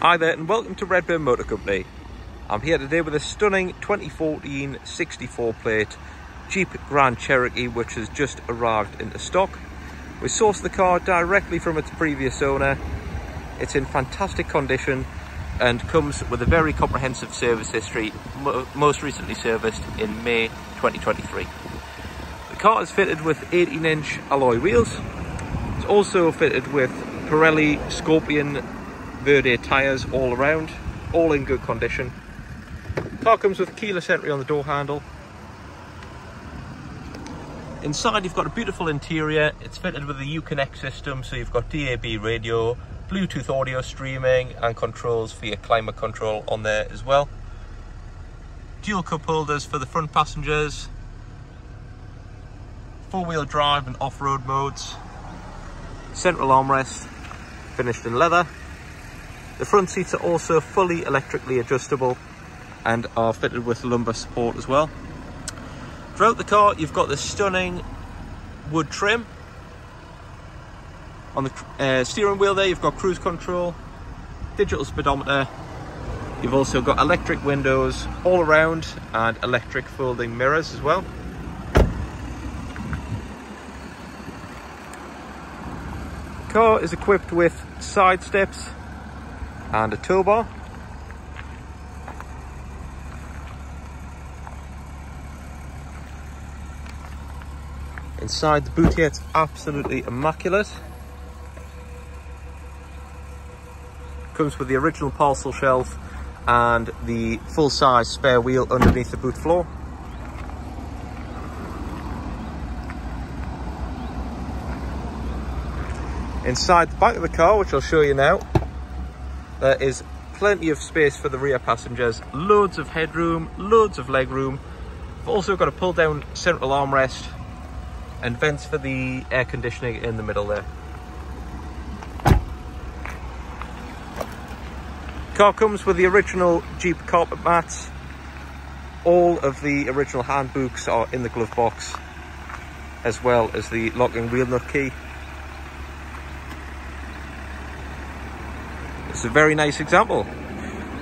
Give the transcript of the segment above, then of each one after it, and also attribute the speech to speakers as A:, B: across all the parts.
A: Hi there and welcome to Redburn Motor Company. I'm here today with a stunning 2014 64 plate Jeep Grand Cherokee which has just arrived into stock. We sourced the car directly from its previous owner. It's in fantastic condition and comes with a very comprehensive service history, most recently serviced in May 2023. The car is fitted with 18 inch alloy wheels. It's also fitted with Pirelli Scorpion Verde tyres all around, all in good condition. Car comes with keyless entry on the door handle. Inside you've got a beautiful interior, it's fitted with the Uconnect system, so you've got DAB radio, Bluetooth audio streaming and controls for your climate control on there as well. Dual cup holders for the front passengers, four-wheel drive and off-road modes, central armrest, finished in leather. The front seats are also fully electrically adjustable and are fitted with lumbar support as well. Throughout the car, you've got the stunning wood trim. On the uh, steering wheel there, you've got cruise control, digital speedometer. You've also got electric windows all around and electric folding mirrors as well. car is equipped with side steps and a tow bar. Inside the boot here, it's absolutely immaculate. Comes with the original parcel shelf and the full-size spare wheel underneath the boot floor. Inside the back of the car, which I'll show you now, there is plenty of space for the rear passengers, loads of headroom, loads of leg room. We've also got a pull down central armrest and vents for the air conditioning in the middle there. Car comes with the original Jeep carpet mats. All of the original handbooks are in the glove box, as well as the locking wheel nut key. It's a very nice example.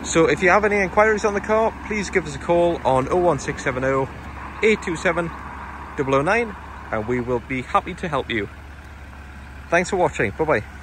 A: So if you have any inquiries on the car, please give us a call on 01670 827 009 and we will be happy to help you. Thanks for watching. Bye-bye.